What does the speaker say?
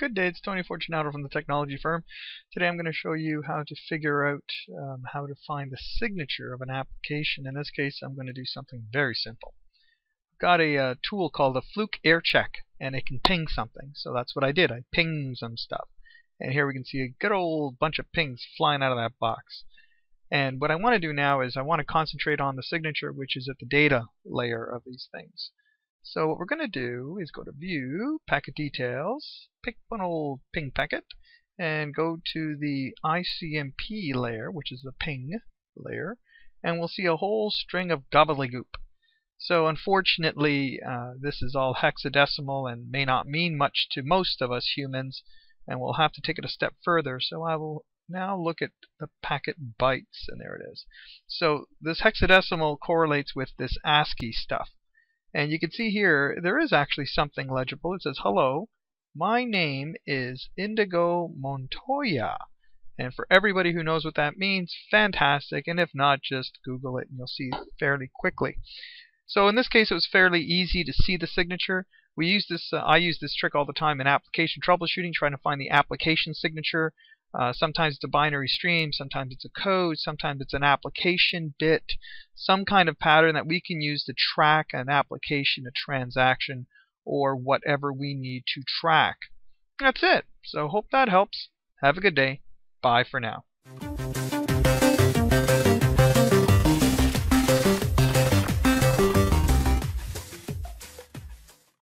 Good day, it's Tony Fortunato from the Technology Firm. Today I'm going to show you how to figure out um, how to find the signature of an application. In this case, I'm going to do something very simple. I've got a uh, tool called the Fluke Air Check, and it can ping something. So that's what I did. I pinged some stuff. And here we can see a good old bunch of pings flying out of that box. And what I want to do now is I want to concentrate on the signature, which is at the data layer of these things. So what we're going to do is go to View, Packet Details, pick one old ping packet, and go to the ICMP layer, which is the ping layer, and we'll see a whole string of gobbledygook. So unfortunately, uh, this is all hexadecimal and may not mean much to most of us humans, and we'll have to take it a step further. So I will now look at the packet bytes, and there it is. So this hexadecimal correlates with this ASCII stuff. And you can see here, there is actually something legible. It says, hello, my name is Inigo Montoya. And for everybody who knows what that means, fantastic. And if not, just Google it and you'll see fairly quickly. So in this case, it was fairly easy to see the signature. We use this. Uh, I use this trick all the time in application troubleshooting, trying to find the application signature. Uh, sometimes it's a binary stream, sometimes it's a code, sometimes it's an application bit, some kind of pattern that we can use to track an application, a transaction, or whatever we need to track. That's it. So hope that helps. Have a good day. Bye for now.